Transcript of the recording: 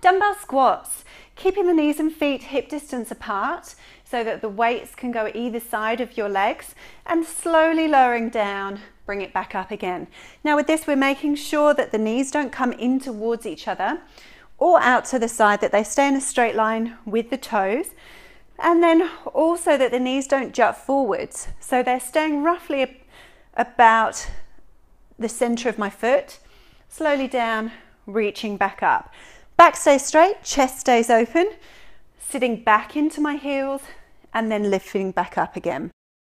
Dumbbell squats, keeping the knees and feet hip distance apart so that the weights can go either side of your legs and slowly lowering down, bring it back up again. Now with this, we're making sure that the knees don't come in towards each other or out to the side, that they stay in a straight line with the toes. And then also that the knees don't jut forwards. So they're staying roughly about the center of my foot, slowly down, reaching back up. Back stays straight, chest stays open, sitting back into my heels and then lifting back up again.